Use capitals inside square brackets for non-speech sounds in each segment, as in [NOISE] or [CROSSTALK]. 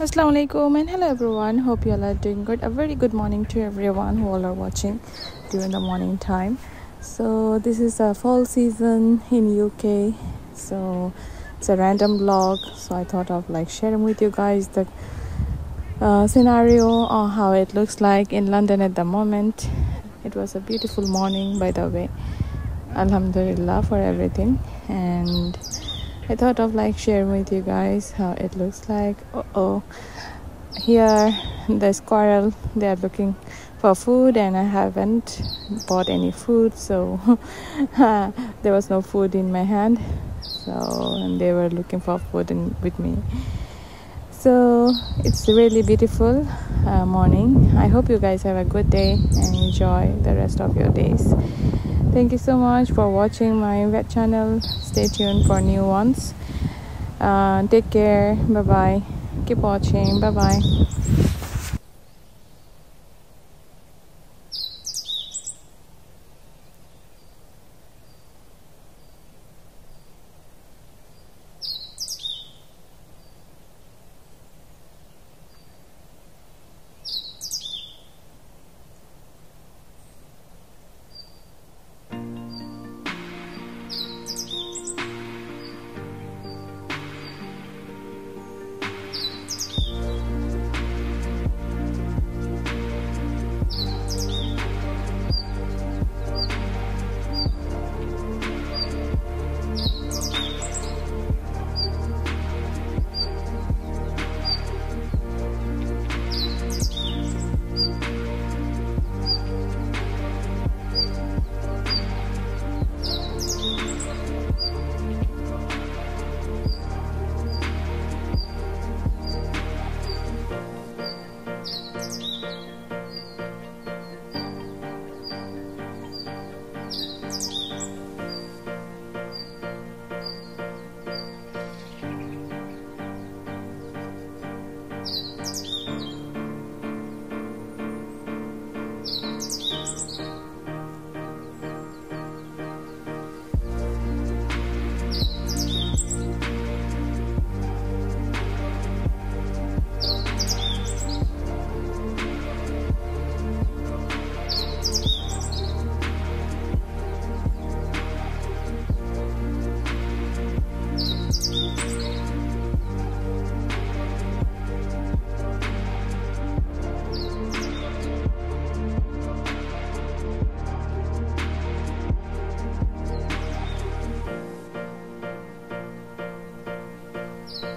Assalamu alaikum and hello everyone. Hope you all are doing good. A very good morning to everyone who all are watching during the morning time. So this is a fall season in UK. So it's a random vlog. So I thought of like sharing with you guys the uh, scenario or how it looks like in London at the moment. It was a beautiful morning by the way. Alhamdulillah for everything and I thought of like sharing with you guys how it looks like. Uh oh, here the squirrel they are looking for food, and I haven't bought any food, so [LAUGHS] there was no food in my hand. So and they were looking for food in, with me. So it's a really beautiful uh, morning. I hope you guys have a good day and enjoy the rest of your days thank you so much for watching my vet channel. Stay tuned for new ones. Uh, take care. Bye bye keep watching. Bye bye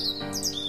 Música